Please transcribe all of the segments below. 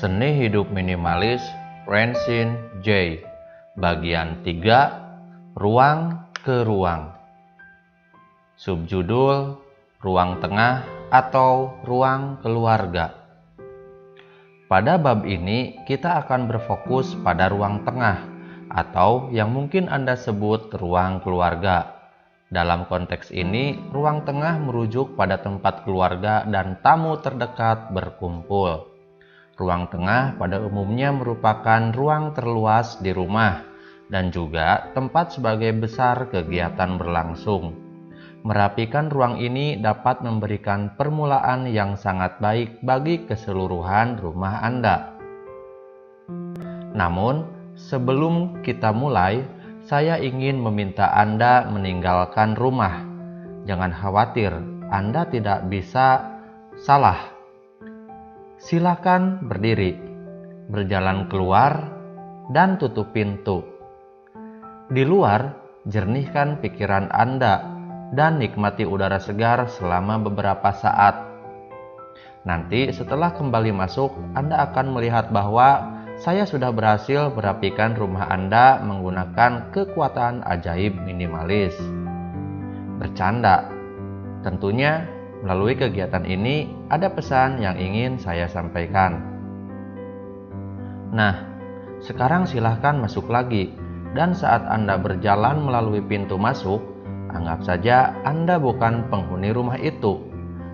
Seni Hidup Minimalis Francine J Bagian 3 Ruang ke Ruang. Subjudul Ruang Tengah atau Ruang Keluarga. Pada bab ini kita akan berfokus pada ruang tengah atau yang mungkin Anda sebut ruang keluarga. Dalam konteks ini, ruang tengah merujuk pada tempat keluarga dan tamu terdekat berkumpul. Ruang tengah pada umumnya merupakan ruang terluas di rumah dan juga tempat sebagai besar kegiatan berlangsung. Merapikan ruang ini dapat memberikan permulaan yang sangat baik bagi keseluruhan rumah Anda. Namun, sebelum kita mulai, saya ingin meminta Anda meninggalkan rumah. Jangan khawatir, Anda tidak bisa salah. Silakan berdiri, berjalan keluar, dan tutup pintu. Di luar, jernihkan pikiran Anda dan nikmati udara segar selama beberapa saat. Nanti, setelah kembali masuk, Anda akan melihat bahwa saya sudah berhasil merapikan rumah Anda menggunakan kekuatan ajaib minimalis. Bercanda, tentunya melalui kegiatan ini ada pesan yang ingin saya sampaikan. Nah, sekarang silahkan masuk lagi, dan saat Anda berjalan melalui pintu masuk, anggap saja Anda bukan penghuni rumah itu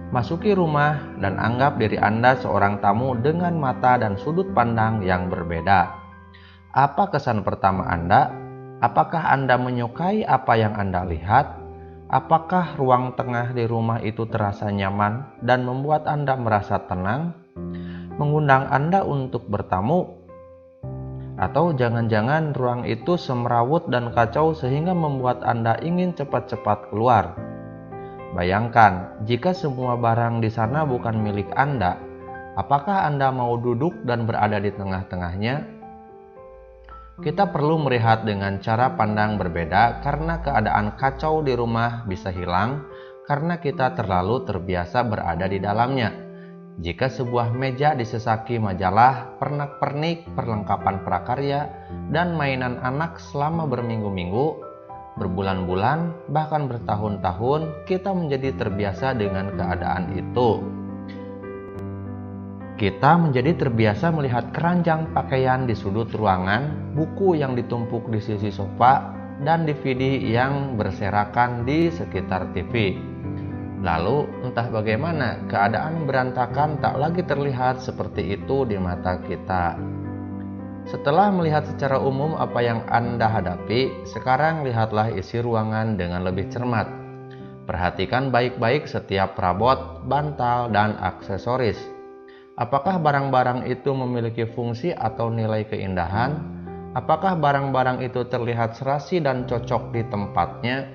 Masuki rumah dan anggap diri Anda seorang tamu dengan mata dan sudut pandang yang berbeda. Apa kesan pertama Anda? Apakah Anda menyukai apa yang Anda lihat? Apakah ruang tengah di rumah itu terasa nyaman dan membuat Anda merasa tenang? Mengundang Anda untuk bertamu? Atau jangan-jangan ruang itu semrawut dan kacau sehingga membuat Anda ingin cepat-cepat keluar? Bayangkan, jika semua barang di sana bukan milik Anda, apakah Anda mau duduk dan berada di tengah-tengahnya? Kita perlu melihat dengan cara pandang berbeda karena keadaan kacau di rumah bisa hilang karena kita terlalu terbiasa berada di dalamnya. Jika sebuah meja disesaki majalah, pernak-pernik, perlengkapan prakarya, dan mainan anak selama berminggu-minggu, berbulan-bulan, bahkan bertahun-tahun, kita menjadi terbiasa dengan keadaan itu. Kita menjadi terbiasa melihat keranjang pakaian di sudut ruangan, buku yang ditumpuk di sisi sofa, dan DVD yang berserakan di sekitar TV. Lalu, entah bagaimana, keadaan berantakan tak lagi terlihat seperti itu di mata kita. Setelah melihat secara umum apa yang Anda hadapi, sekarang lihatlah isi ruangan dengan lebih cermat. Perhatikan baik-baik setiap perabot, bantal, dan aksesoris. Apakah barang-barang itu memiliki fungsi atau nilai keindahan? Apakah barang-barang itu terlihat serasi dan cocok di tempatnya?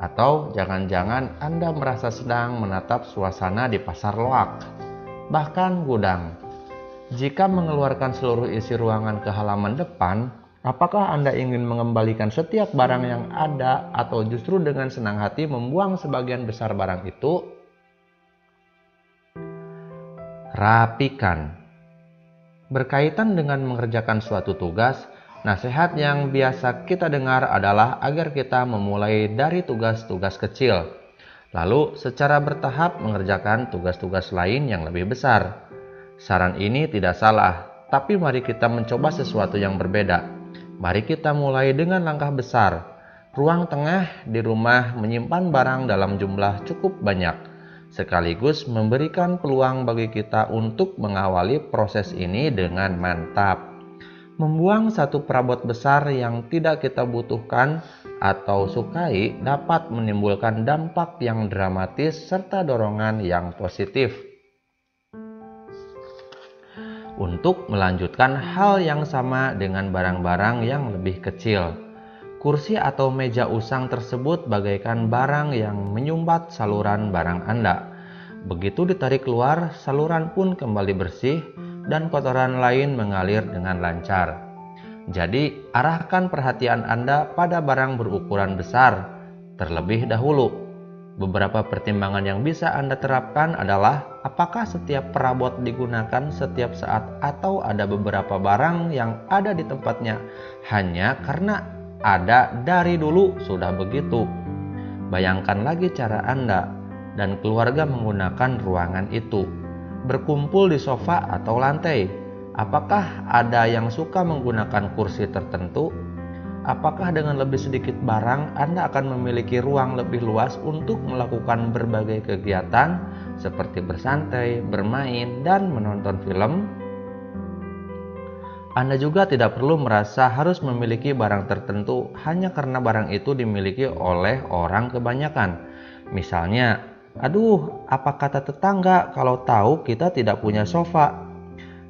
Atau jangan-jangan Anda merasa sedang menatap suasana di pasar loak, bahkan gudang? Jika mengeluarkan seluruh isi ruangan ke halaman depan, apakah Anda ingin mengembalikan setiap barang yang ada atau justru dengan senang hati membuang sebagian besar barang itu? Rapikan. Berkaitan dengan mengerjakan suatu tugas, nasihat yang biasa kita dengar adalah agar kita memulai dari tugas-tugas kecil, lalu secara bertahap mengerjakan tugas-tugas lain yang lebih besar. Saran ini tidak salah, tapi mari kita mencoba sesuatu yang berbeda. Mari kita mulai dengan langkah besar. Ruang tengah di rumah menyimpan barang dalam jumlah cukup banyak, sekaligus memberikan peluang bagi kita untuk mengawali proses ini dengan mantap. Membuang satu perabot besar yang tidak kita butuhkan atau sukai dapat menimbulkan dampak yang dramatis serta dorongan yang positif untuk melanjutkan hal yang sama dengan barang-barang yang lebih kecil. Kursi atau meja usang tersebut bagaikan barang yang menyumbat saluran barang Anda. Begitu ditarik keluar, saluran pun kembali bersih dan kotoran lain mengalir dengan lancar. Jadi, arahkan perhatian Anda pada barang berukuran besar terlebih dahulu. Beberapa pertimbangan yang bisa Anda terapkan adalah apakah setiap perabot digunakan setiap saat atau ada beberapa barang yang ada di tempatnya hanya karena ada dari dulu sudah begitu. Bayangkan lagi cara Anda dan keluarga menggunakan ruangan itu. Berkumpul di sofa atau lantai. Apakah ada yang suka menggunakan kursi tertentu apakah dengan lebih sedikit barang Anda akan memiliki ruang lebih luas untuk melakukan berbagai kegiatan seperti bersantai, bermain, dan menonton film? Anda juga tidak perlu merasa harus memiliki barang tertentu hanya karena barang itu dimiliki oleh orang kebanyakan. Misalnya, aduh, apa kata tetangga kalau tahu kita tidak punya sofa?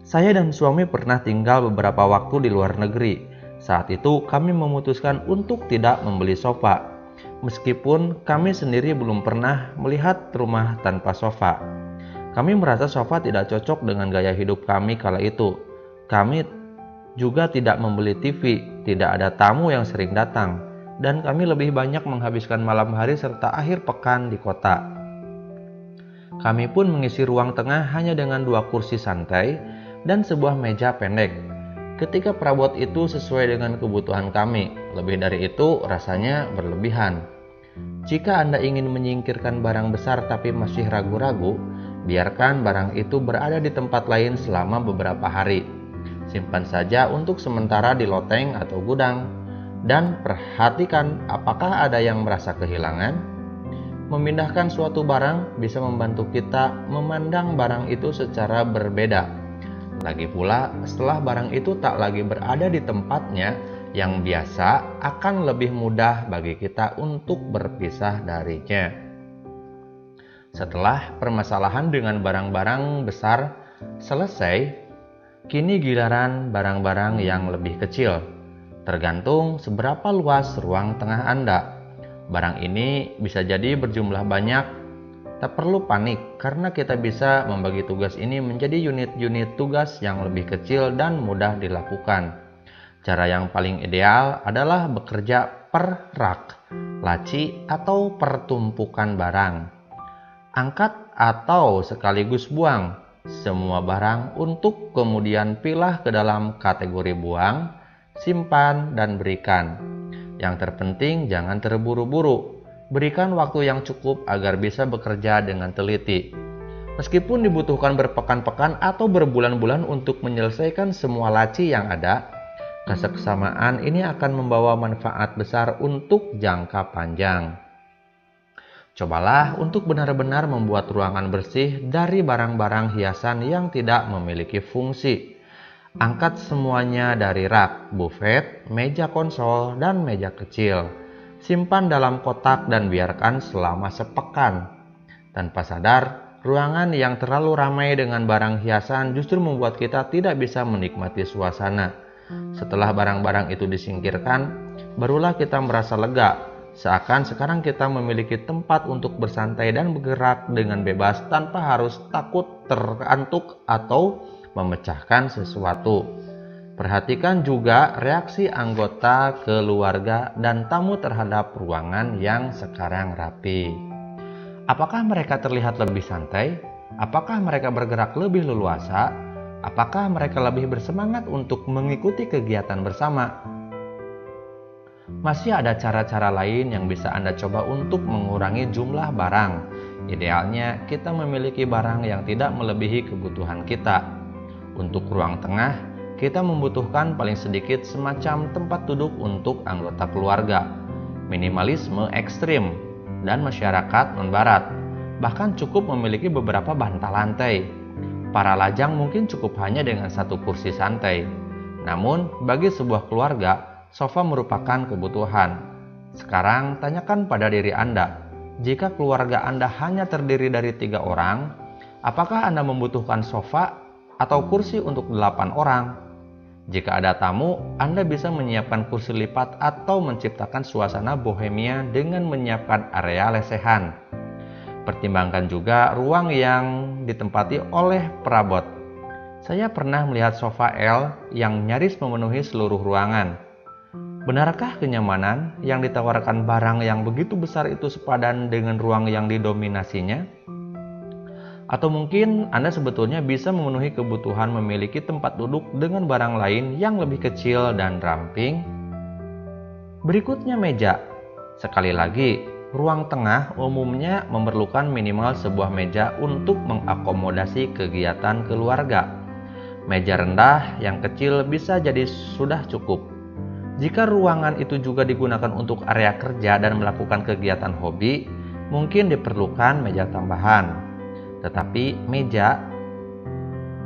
Saya dan suami pernah tinggal beberapa waktu di luar negeri saat itu kami memutuskan untuk tidak membeli sofa, meskipun kami sendiri belum pernah melihat rumah tanpa sofa. Kami merasa sofa tidak cocok dengan gaya hidup kami kala itu. Kami juga tidak membeli TV, tidak ada tamu yang sering datang, dan kami lebih banyak menghabiskan malam hari serta akhir pekan di kota. Kami pun mengisi ruang tengah hanya dengan dua kursi santai dan sebuah meja pendek ketika perabot itu sesuai dengan kebutuhan kami. Lebih dari itu, rasanya berlebihan. Jika Anda ingin menyingkirkan barang besar tapi masih ragu-ragu, biarkan barang itu berada di tempat lain selama beberapa hari. Simpan saja untuk sementara di loteng atau gudang, dan perhatikan apakah ada yang merasa kehilangan. Memindahkan suatu barang bisa membantu kita memandang barang itu secara berbeda lagi pula, setelah barang itu tak lagi berada di tempatnya yang biasa, akan lebih mudah bagi kita untuk berpisah darinya. Setelah permasalahan dengan barang-barang besar selesai, kini giliran barang-barang yang lebih kecil. Tergantung seberapa luas ruang tengah Anda. Barang ini bisa jadi berjumlah banyak Tak perlu panik karena kita bisa membagi tugas ini menjadi unit-unit tugas yang lebih kecil dan mudah dilakukan. Cara yang paling ideal adalah bekerja per rak, laci, atau pertumpukan barang. Angkat atau sekaligus buang semua barang untuk kemudian pilah ke dalam kategori buang, simpan, dan berikan. Yang terpenting jangan terburu-buru Berikan waktu yang cukup agar bisa bekerja dengan teliti. Meskipun dibutuhkan berpekan-pekan atau berbulan-bulan untuk menyelesaikan semua laci yang ada, keseksamaan ini akan membawa manfaat besar untuk jangka panjang. Cobalah untuk benar-benar membuat ruangan bersih dari barang-barang hiasan yang tidak memiliki fungsi. Angkat semuanya dari rak, buffet, meja konsol, dan meja kecil simpan dalam kotak dan biarkan selama sepekan. Tanpa sadar, ruangan yang terlalu ramai dengan barang hiasan justru membuat kita tidak bisa menikmati suasana. Setelah barang-barang itu disingkirkan, barulah kita merasa lega, seakan sekarang kita memiliki tempat untuk bersantai dan bergerak dengan bebas tanpa harus takut terantuk atau memecahkan sesuatu. Perhatikan juga reaksi anggota keluarga dan tamu terhadap ruangan yang sekarang rapi. Apakah mereka terlihat lebih santai? Apakah mereka bergerak lebih leluasa? Apakah mereka lebih bersemangat untuk mengikuti kegiatan bersama? Masih ada cara-cara lain yang bisa Anda coba untuk mengurangi jumlah barang. Idealnya, kita memiliki barang yang tidak melebihi kebutuhan kita. Untuk ruang tengah, kita membutuhkan paling sedikit semacam tempat duduk untuk anggota keluarga. Minimalisme ekstrim dan masyarakat non-barat bahkan cukup memiliki beberapa bantal lantai. Para lajang mungkin cukup hanya dengan satu kursi santai. Namun, bagi sebuah keluarga, sofa merupakan kebutuhan. Sekarang, tanyakan pada diri Anda, jika keluarga Anda hanya terdiri dari tiga orang, apakah Anda membutuhkan sofa atau kursi untuk delapan orang? Jika ada tamu, Anda bisa menyiapkan kursi lipat atau menciptakan suasana bohemia dengan menyiapkan area lesehan. Pertimbangkan juga ruang yang ditempati oleh perabot. Saya pernah melihat sofa L yang nyaris memenuhi seluruh ruangan. Benarkah kenyamanan yang ditawarkan barang yang begitu besar itu sepadan dengan ruang yang didominasinya? Atau mungkin Anda sebetulnya bisa memenuhi kebutuhan memiliki tempat duduk dengan barang lain yang lebih kecil dan ramping? Berikutnya meja. Sekali lagi, ruang tengah umumnya memerlukan minimal sebuah meja untuk mengakomodasi kegiatan keluarga. Meja rendah yang kecil bisa jadi sudah cukup jika ruangan itu juga digunakan untuk area kerja dan melakukan kegiatan hobi, mungkin diperlukan meja tambahan. Tetapi meja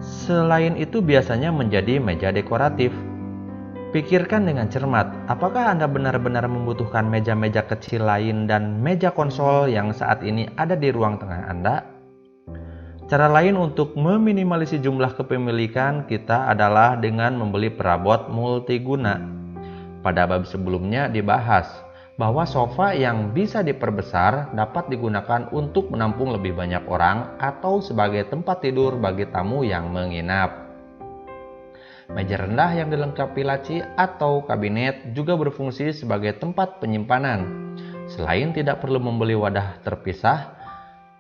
selain itu biasanya menjadi meja dekoratif. Pikirkan dengan cermat, apakah Anda benar-benar membutuhkan meja-meja kecil lain dan meja konsol yang saat ini ada di ruang tengah Anda? Cara lain untuk meminimalisi jumlah kepemilikan kita adalah dengan membeli perabot multiguna. Pada bab sebelumnya dibahas bahwa sofa yang bisa diperbesar dapat digunakan untuk menampung lebih banyak orang atau sebagai tempat tidur bagi tamu yang menginap. Meja rendah yang dilengkapi laci atau kabinet juga berfungsi sebagai tempat penyimpanan. Selain tidak perlu membeli wadah terpisah,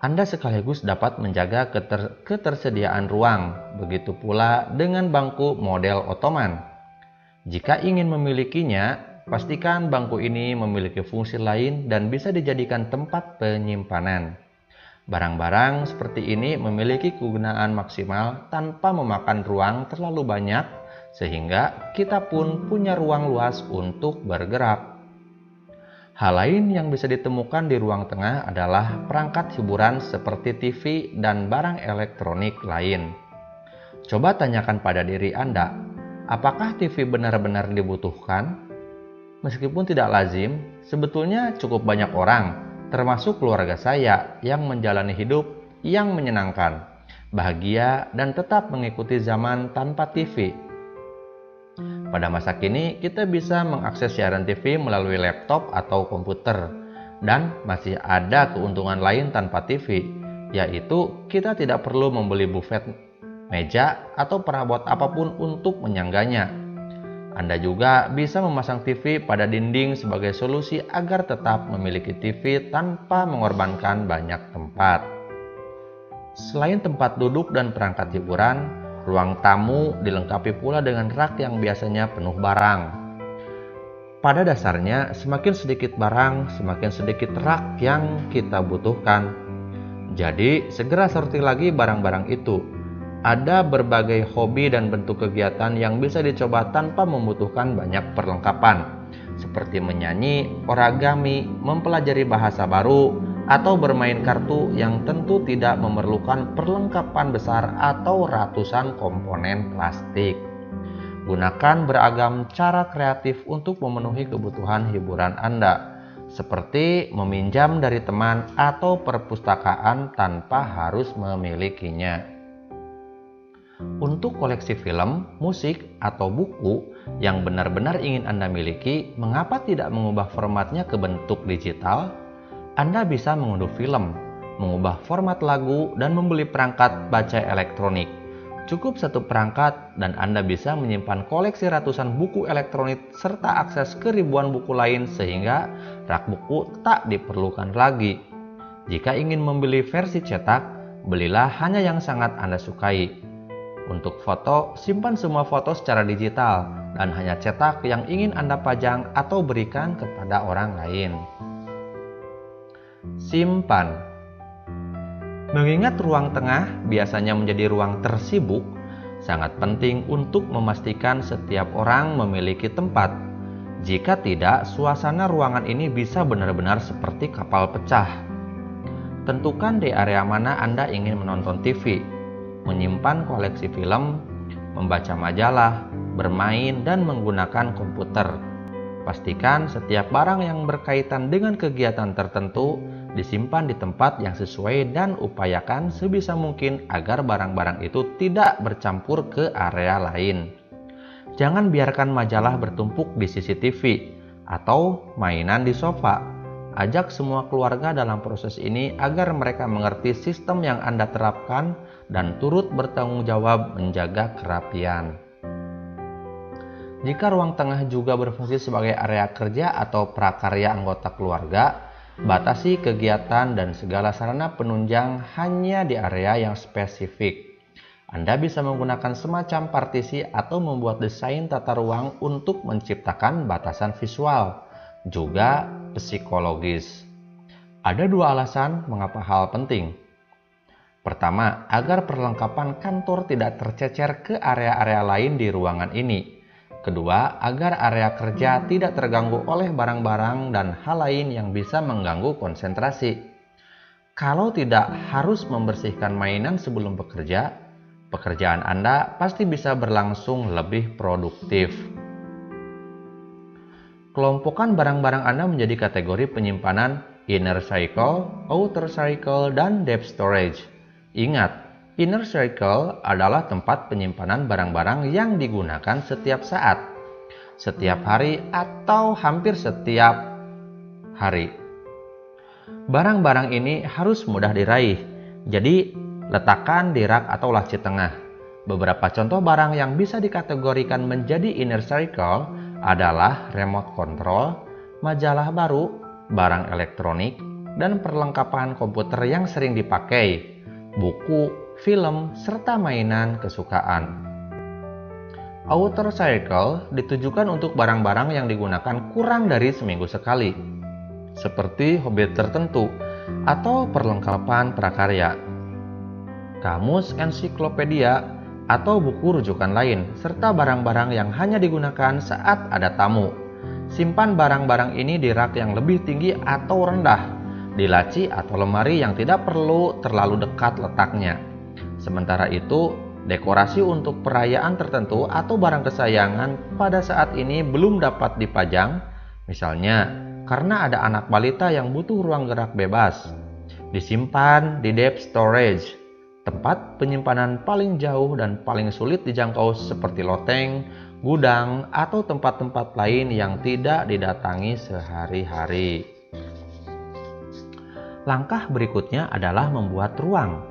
Anda sekaligus dapat menjaga keter ketersediaan ruang. Begitu pula dengan bangku model Ottoman. Jika ingin memilikinya, pastikan bangku ini memiliki fungsi lain dan bisa dijadikan tempat penyimpanan. Barang-barang seperti ini memiliki kegunaan maksimal tanpa memakan ruang terlalu banyak, sehingga kita pun punya ruang luas untuk bergerak. Hal lain yang bisa ditemukan di ruang tengah adalah perangkat hiburan seperti TV dan barang elektronik lain. Coba tanyakan pada diri Anda, Apakah TV benar-benar dibutuhkan? Meskipun tidak lazim, sebetulnya cukup banyak orang, termasuk keluarga saya, yang menjalani hidup yang menyenangkan, bahagia, dan tetap mengikuti zaman tanpa TV. Pada masa kini, kita bisa mengakses siaran TV melalui laptop atau komputer, dan masih ada keuntungan lain tanpa TV, yaitu kita tidak perlu membeli buffet meja, atau perabot apa pun untuk menyangganya. Anda juga bisa memasang TV pada dinding sebagai solusi agar tetap memiliki TV tanpa mengorbankan banyak tempat. Selain tempat duduk dan perangkat hiburan, ruang tamu dilengkapi pula dengan rak yang biasanya penuh barang. Pada dasarnya, semakin sedikit barang, semakin sedikit rak yang kita butuhkan. Jadi, segera sortir lagi barang-barang itu ada berbagai hobi dan bentuk kegiatan yang bisa dicoba tanpa membutuhkan banyak perlengkapan, seperti menyanyi, origami, mempelajari bahasa baru, atau bermain kartu yang tentu tidak memerlukan perlengkapan besar atau ratusan komponen plastik. Gunakan beragam cara kreatif untuk memenuhi kebutuhan hiburan Anda, seperti meminjam dari teman atau perpustakaan tanpa harus memilikinya. Untuk koleksi film, musik, atau buku yang benar-benar ingin Anda miliki, mengapa tidak mengubah formatnya ke bentuk digital? Anda bisa mengunduh film, mengubah format lagu, dan membeli perangkat baca elektronik. Cukup satu perangkat dan Anda bisa menyimpan koleksi ratusan buku elektronik serta akses ke ribuan buku lain sehingga rak buku tak diperlukan lagi. Jika ingin membeli versi cetak, belilah hanya yang sangat Anda sukai. Untuk foto, simpan semua foto secara digital dan hanya cetak yang ingin Anda pajang atau berikan kepada orang lain. Simpan. Mengingat ruang tengah biasanya menjadi ruang tersibuk, sangat penting untuk memastikan setiap orang memiliki tempat. Jika tidak, suasana ruangan ini bisa benar-benar seperti kapal pecah. Tentukan di area mana Anda ingin menonton TV, menyimpan koleksi film, membaca majalah, bermain, dan menggunakan komputer. Pastikan setiap barang yang berkaitan dengan kegiatan tertentu disimpan di tempat yang sesuai dan upayakan sebisa mungkin agar barang-barang itu tidak bercampur ke area lain. Jangan biarkan majalah bertumpuk di CCTV atau mainan di sofa Ajak semua keluarga dalam proses ini agar mereka mengerti sistem yang Anda terapkan dan turut bertanggung jawab menjaga kerapian. Jika ruang tengah juga berfungsi sebagai area kerja atau prakarya anggota keluarga, batasi kegiatan dan segala sarana penunjang hanya di area yang spesifik. Anda bisa menggunakan semacam partisi atau membuat desain tata ruang untuk menciptakan batasan visual, juga psikologis. Ada dua alasan mengapa hal penting. Pertama, agar perlengkapan kantor tidak tercecer ke area-area lain di ruangan ini. Kedua, agar area kerja tidak terganggu oleh barang-barang dan hal lain yang bisa mengganggu konsentrasi. Kalau tidak harus membersihkan mainan sebelum bekerja, pekerjaan Anda pasti bisa berlangsung lebih produktif. Kelompokkan barang-barang Anda menjadi kategori penyimpanan inner cycle, outer cycle, dan depth storage. Ingat, Inner circle adalah tempat penyimpanan barang-barang yang digunakan setiap saat, setiap hari, atau hampir setiap hari. Barang-barang ini harus mudah diraih, jadi letakkan di rak atau laci tengah. Beberapa contoh barang yang bisa dikategorikan menjadi inner circle adalah remote control, majalah baru, barang elektronik, dan perlengkapan komputer yang sering dipakai, buku, film, serta mainan kesukaan. Outer Cycle ditujukan untuk barang-barang yang digunakan kurang dari seminggu sekali, seperti hobi tertentu atau perlengkapan prakarya, kamus ensiklopedia, atau buku rujukan lain, serta barang-barang yang hanya digunakan saat ada tamu. Simpan barang-barang ini di rak yang lebih tinggi atau rendah, di laci atau lemari yang tidak perlu terlalu dekat letaknya. Sementara itu, dekorasi untuk perayaan tertentu atau barang kesayangan pada saat ini belum dapat dipajang, misalnya karena ada anak balita yang butuh ruang gerak bebas. Disimpan di depth storage, tempat penyimpanan paling jauh dan paling sulit dijangkau seperti loteng, gudang, atau tempat-tempat lain yang tidak didatangi sehari-hari. Langkah berikutnya adalah membuat ruang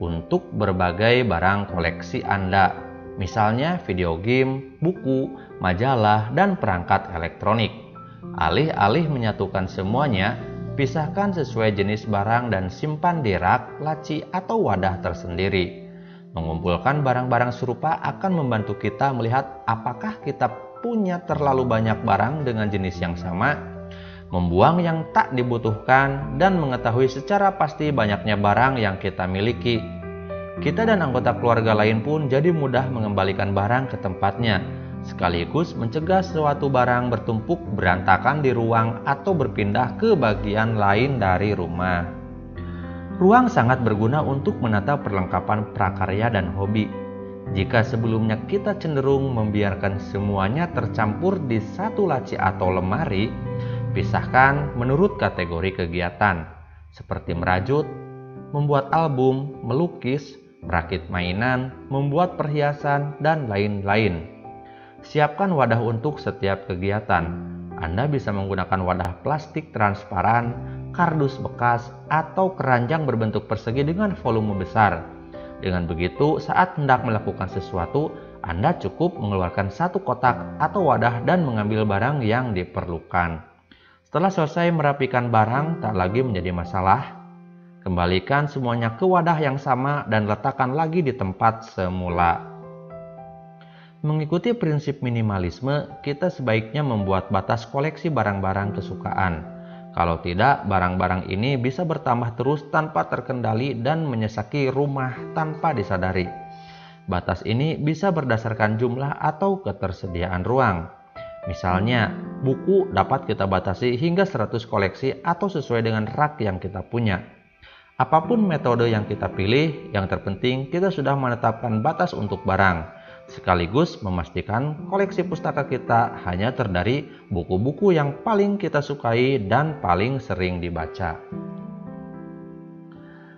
untuk berbagai barang koleksi Anda, misalnya video game, buku, majalah, dan perangkat elektronik. Alih-alih menyatukan semuanya, pisahkan sesuai jenis barang dan simpan di rak, laci, atau wadah tersendiri. Mengumpulkan barang-barang serupa akan membantu kita melihat apakah kita punya terlalu banyak barang dengan jenis yang sama, membuang yang tak dibutuhkan, dan mengetahui secara pasti banyaknya barang yang kita miliki kita dan anggota keluarga lain pun jadi mudah mengembalikan barang ke tempatnya, sekaligus mencegah suatu barang bertumpuk berantakan di ruang atau berpindah ke bagian lain dari rumah. Ruang sangat berguna untuk menata perlengkapan prakarya dan hobi. Jika sebelumnya kita cenderung membiarkan semuanya tercampur di satu laci atau lemari, pisahkan menurut kategori kegiatan, seperti merajut, membuat album, melukis, merakit mainan, membuat perhiasan, dan lain-lain. Siapkan wadah untuk setiap kegiatan. Anda bisa menggunakan wadah plastik transparan, kardus bekas, atau keranjang berbentuk persegi dengan volume besar. Dengan begitu, saat hendak melakukan sesuatu, Anda cukup mengeluarkan satu kotak atau wadah dan mengambil barang yang diperlukan. Setelah selesai merapikan barang, tak lagi menjadi masalah Kembalikan semuanya ke wadah yang sama dan letakkan lagi di tempat semula. Mengikuti prinsip minimalisme, kita sebaiknya membuat batas koleksi barang-barang kesukaan. Kalau tidak, barang-barang ini bisa bertambah terus tanpa terkendali dan menyesaki rumah tanpa disadari. Batas ini bisa berdasarkan jumlah atau ketersediaan ruang. Misalnya, buku dapat kita batasi hingga 100 koleksi atau sesuai dengan rak yang kita punya. Apa pun metode yang kita pilih, yang terpenting kita sudah menetapkan batas untuk barang, sekaligus memastikan koleksi pustaka kita hanya terdiri buku-buku yang paling kita sukai dan paling sering dibaca.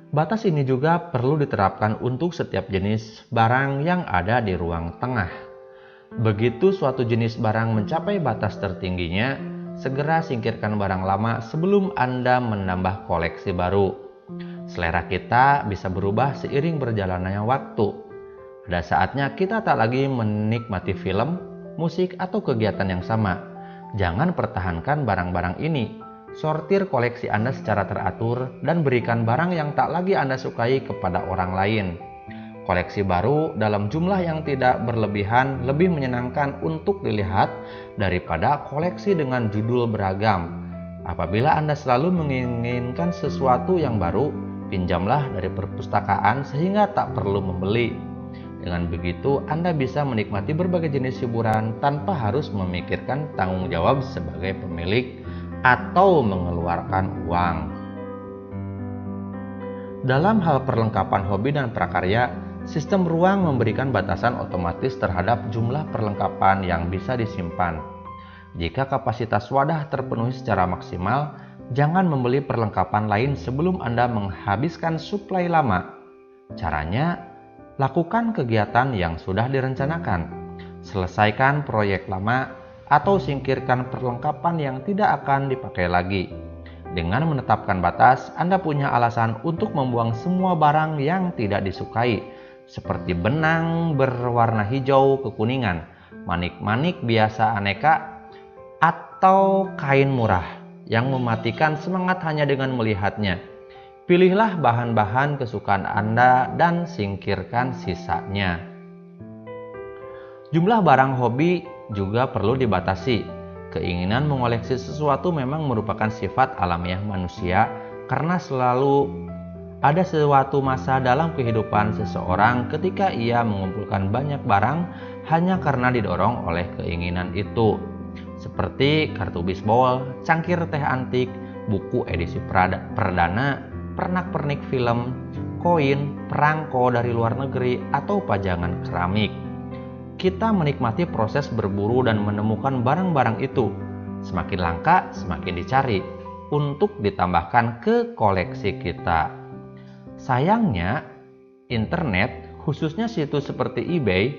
Batas ini juga perlu diterapkan untuk setiap jenis barang yang ada di ruang tengah. Begitu suatu jenis barang mencapai batas tertingginya, segera singkirkan barang lama sebelum Anda menambah koleksi baru Selera kita bisa berubah seiring berjalannya waktu. Ada saatnya kita tak lagi menikmati film, musik, atau kegiatan yang sama. Jangan pertahankan barang-barang ini. Sortir koleksi Anda secara teratur dan berikan barang yang tak lagi Anda sukai kepada orang lain. Koleksi baru dalam jumlah yang tidak berlebihan lebih menyenangkan untuk dilihat daripada koleksi dengan judul beragam. Apabila Anda selalu menginginkan sesuatu yang baru, pinjamlah dari perpustakaan sehingga tak perlu membeli. Dengan begitu, Anda bisa menikmati berbagai jenis hiburan tanpa harus memikirkan tanggung jawab sebagai pemilik atau mengeluarkan uang. Dalam hal perlengkapan hobi dan prakarya, sistem ruang memberikan batasan otomatis terhadap jumlah perlengkapan yang bisa disimpan. Jika kapasitas wadah terpenuhi secara maksimal, jangan membeli perlengkapan lain sebelum Anda menghabiskan suplai lama. Caranya, lakukan kegiatan yang sudah direncanakan, selesaikan proyek lama, atau singkirkan perlengkapan yang tidak akan dipakai lagi. Dengan menetapkan batas, Anda punya alasan untuk membuang semua barang yang tidak disukai, seperti benang berwarna hijau kekuningan, manik-manik biasa aneka, atau kain murah yang mematikan semangat hanya dengan melihatnya. Pilihlah bahan-bahan kesukaan Anda dan singkirkan sisanya. Jumlah barang hobi juga perlu dibatasi. Keinginan mengoleksi sesuatu memang merupakan sifat alamiah manusia karena selalu ada suatu masa dalam kehidupan seseorang ketika ia mengumpulkan banyak barang hanya karena didorong oleh keinginan itu. Seperti kartu bisbol, cangkir teh antik, buku edisi perdana, pernak-pernik film, koin, perangko dari luar negeri, atau pajangan keramik. Kita menikmati proses berburu dan menemukan barang-barang itu. Semakin langka, semakin dicari untuk ditambahkan ke koleksi kita. Sayangnya, internet, khususnya situs seperti eBay,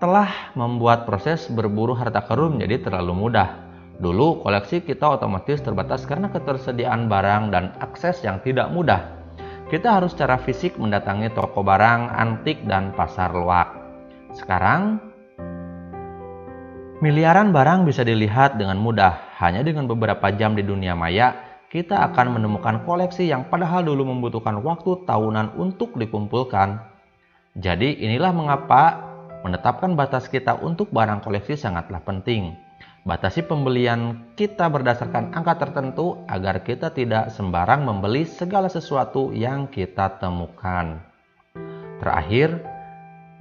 telah membuat proses berburu harta karun menjadi terlalu mudah. Dulu koleksi kita otomatis terbatas karena ketersediaan barang dan akses yang tidak mudah. Kita harus secara fisik mendatangi toko barang antik dan pasar luak. Sekarang, miliaran barang bisa dilihat dengan mudah. Hanya dengan beberapa jam di dunia maya, kita akan menemukan koleksi yang padahal dulu membutuhkan waktu tahunan untuk dikumpulkan. Jadi inilah mengapa menetapkan batas kita untuk barang koleksi sangatlah penting. Batasi pembelian kita berdasarkan angka tertentu agar kita tidak sembarang membeli segala sesuatu yang kita temukan. Terakhir,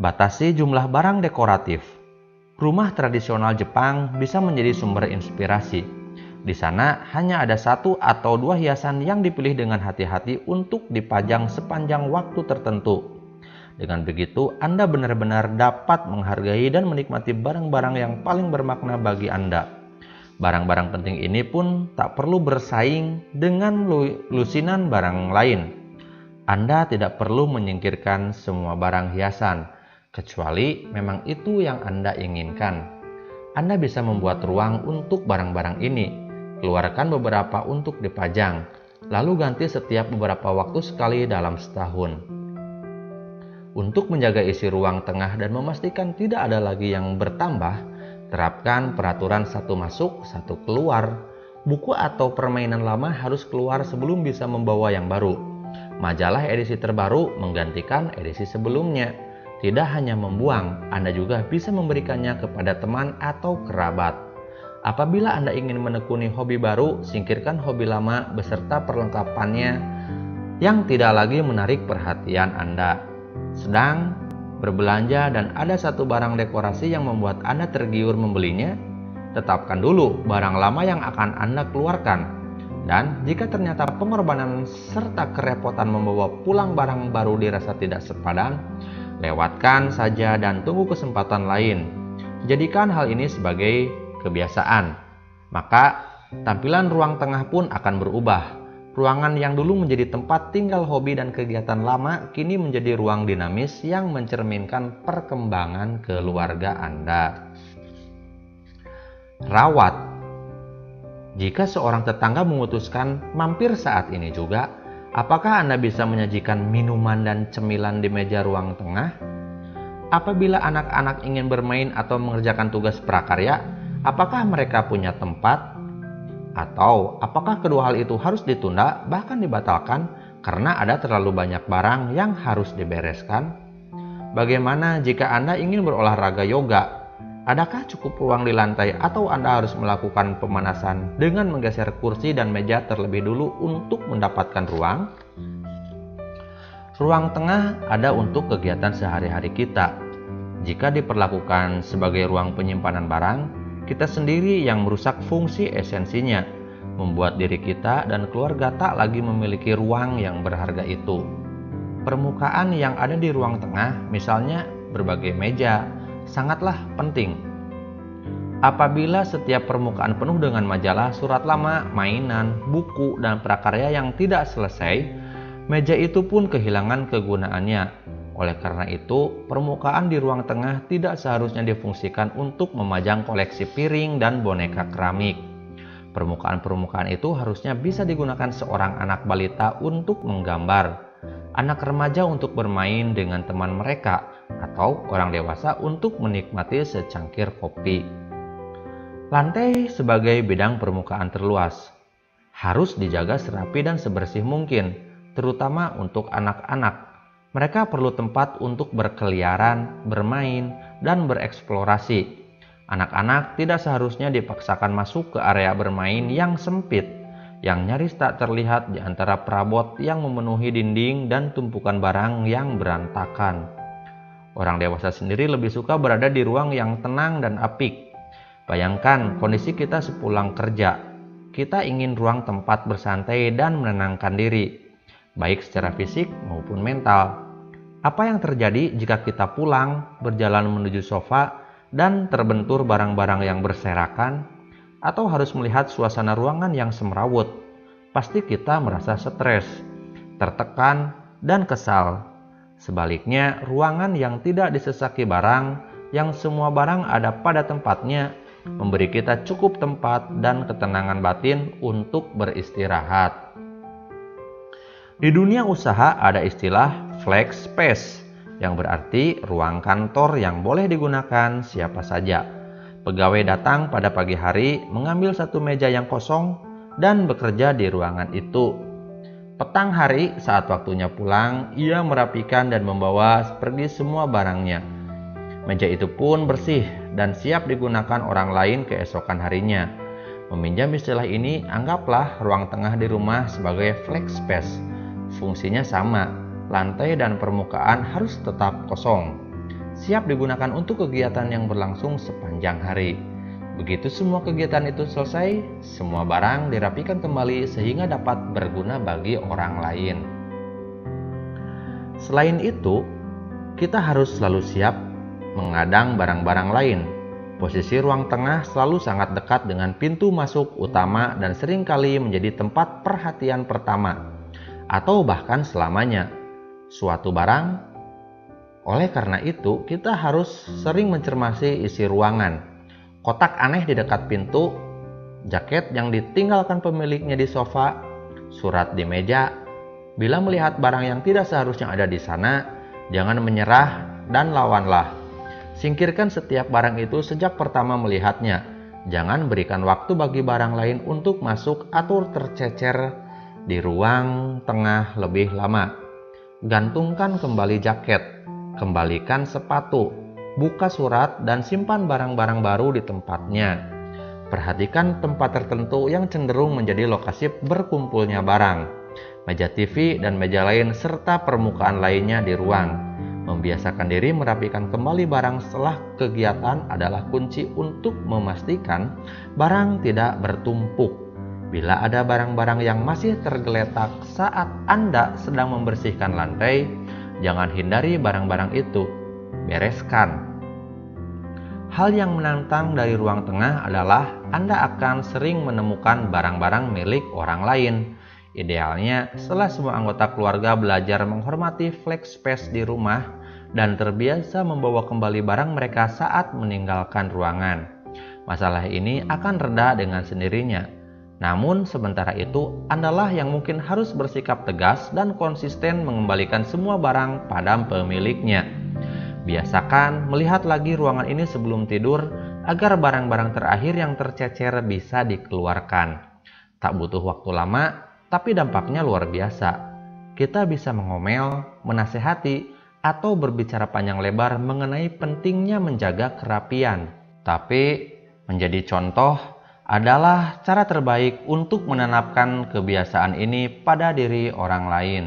batasi jumlah barang dekoratif. Rumah tradisional Jepang bisa menjadi sumber inspirasi. Di sana hanya ada satu atau dua hiasan yang dipilih dengan hati-hati untuk dipajang sepanjang waktu tertentu. Dengan begitu, Anda benar-benar dapat menghargai dan menikmati barang-barang yang paling bermakna bagi Anda. Barang-barang penting ini pun tak perlu bersaing dengan lusinan barang lain. Anda tidak perlu menyingkirkan semua barang hiasan, kecuali memang itu yang Anda inginkan. Anda bisa membuat ruang untuk barang-barang ini, keluarkan beberapa untuk dipajang, lalu ganti setiap beberapa waktu sekali dalam setahun. Untuk menjaga isi ruang tengah dan memastikan tidak ada lagi yang bertambah, terapkan peraturan satu masuk, satu keluar. Buku atau permainan lama harus keluar sebelum bisa membawa yang baru. Majalah edisi terbaru menggantikan edisi sebelumnya. Tidak hanya membuang, Anda juga bisa memberikannya kepada teman atau kerabat. Apabila Anda ingin menekuni hobi baru, singkirkan hobi lama beserta perlengkapannya yang tidak lagi menarik perhatian Anda sedang berbelanja dan ada satu barang dekorasi yang membuat Anda tergiur membelinya, tetapkan dulu barang lama yang akan Anda keluarkan. Dan jika ternyata pengorbanan serta kerepotan membawa pulang barang baru dirasa tidak sepadan, lewatkan saja dan tunggu kesempatan lain. Jadikan hal ini sebagai kebiasaan. Maka tampilan ruang tengah pun akan berubah Ruangan yang dulu menjadi tempat tinggal hobi dan kegiatan lama kini menjadi ruang dinamis yang mencerminkan perkembangan keluarga Anda. Rawat. Jika seorang tetangga memutuskan mampir saat ini juga, apakah Anda bisa menyajikan minuman dan cemilan di meja ruang tengah? apabila anak-anak ingin bermain atau mengerjakan tugas prakarya, apakah mereka punya tempat? Atau apakah kedua hal itu harus ditunda bahkan dibatalkan karena ada terlalu banyak barang yang harus dibereskan? Bagaimana jika Anda ingin berolahraga yoga Adakah cukup ruang di lantai atau Anda harus melakukan pemanasan dengan menggeser kursi dan meja terlebih dulu untuk mendapatkan ruang? Ruang tengah ada untuk kegiatan sehari-hari kita. Jika diperlakukan sebagai ruang penyimpanan barang, kita sendiri yang merusak fungsi esensinya, membuat diri kita dan keluarga tak lagi memiliki ruang yang berharga itu. Permukaan yang ada di ruang tengah, misalnya berbagai meja, sangatlah penting. Apabila setiap permukaan penuh dengan majalah, surat lama, mainan, buku, dan prakarya yang tidak selesai, meja itu pun kehilangan kegunaannya. Oleh karena itu, permukaan di ruang tengah tidak seharusnya difungsikan untuk memajang koleksi piring dan boneka keramik. Permukaan-permukaan itu harusnya bisa digunakan seorang anak balita untuk menggambar, anak remaja untuk bermain dengan teman mereka, atau orang dewasa untuk menikmati secangkir kopi. Lantai sebagai bidang permukaan terluas harus dijaga serapi dan sebersih mungkin, terutama untuk anak-anak. Mereka perlu tempat untuk berkeliaran, bermain, dan bereksplorasi. Anak-anak tidak seharusnya dipaksakan masuk ke area bermain yang sempit, yang nyaris tak terlihat di antara perabot yang memenuhi dinding dan tumpukan barang yang berantakan. Orang dewasa sendiri lebih suka berada di ruang yang tenang dan apik. Bayangkan kondisi kita sepulang kerja. Kita ingin ruang tempat bersantai dan menenangkan diri, baik secara fisik maupun mental. Apa yang terjadi jika kita pulang, berjalan menuju sofa, dan terbentur barang-barang yang berserakan, atau harus melihat suasana ruangan yang semrawut? Pasti kita merasa stres, tertekan, dan kesal Sebaliknya, ruangan yang tidak disesaki barang, yang semua barang ada pada tempatnya, memberi kita cukup tempat dan ketenangan batin untuk beristirahat. Di dunia usaha ada istilah flex space yang berarti ruang kantor yang boleh digunakan siapa saja. Pegawai datang pada pagi hari mengambil satu meja yang kosong dan bekerja di ruangan itu Petang hari saat waktunya pulang, ia merapikan dan membawa pergi semua barangnya. Meja itu pun bersih dan siap digunakan orang lain keesokan harinya. Meminjam istilah ini, anggaplah ruang tengah di rumah sebagai flex space. Fungsinya sama, lantai dan permukaan harus tetap kosong. Siap digunakan untuk kegiatan yang berlangsung sepanjang hari. Begitu semua kegiatan itu selesai, semua barang dirapikan kembali sehingga dapat berguna bagi orang lain. Selain itu, kita harus selalu siap mengadang barang-barang lain. Posisi ruang tengah selalu sangat dekat dengan pintu masuk utama dan sering kali menjadi tempat perhatian pertama atau bahkan selamanya suatu barang. Oleh karena itu, kita harus sering mencermati isi ruangan kotak aneh di dekat pintu, jaket yang ditinggalkan pemiliknya di sofa, surat di meja. Bila melihat barang yang tidak seharusnya ada di sana, jangan menyerah dan lawanlah. Singkirkan setiap barang itu sejak pertama melihatnya. Jangan berikan waktu bagi barang lain untuk masuk atau tercecer di ruang tengah lebih lama. Gantungkan kembali jaket, kembalikan sepatu, buka surat, dan simpan barang-barang baru di tempatnya. Perhatikan tempat tertentu yang cenderung menjadi lokasi berkumpulnya barang, meja TV dan meja lain serta permukaan lainnya di ruang. Membiasakan diri merapikan kembali barang setelah kegiatan adalah kunci untuk memastikan barang tidak bertumpuk. Bila ada barang-barang yang masih tergeletak saat Anda sedang membersihkan lantai, jangan hindari barang-barang itu bereskan. Hal yang menantang dari ruang tengah adalah Anda akan sering menemukan barang-barang milik orang lain. Idealnya, setelah semua anggota keluarga belajar menghormati flex space di rumah dan terbiasa membawa kembali barang mereka saat meninggalkan ruangan. Masalah ini akan reda dengan sendirinya. Namun, sementara itu, Andalah yang mungkin harus bersikap tegas dan konsisten mengembalikan semua barang pada pemiliknya. Biasakan melihat lagi ruangan ini sebelum tidur agar barang-barang terakhir yang tercecer bisa dikeluarkan. Tak butuh waktu lama, tapi dampaknya luar biasa. Kita bisa mengomel, menasehati, atau berbicara panjang lebar mengenai pentingnya menjaga kerapian. Tapi menjadi contoh adalah cara terbaik untuk menanamkan kebiasaan ini pada diri orang lain.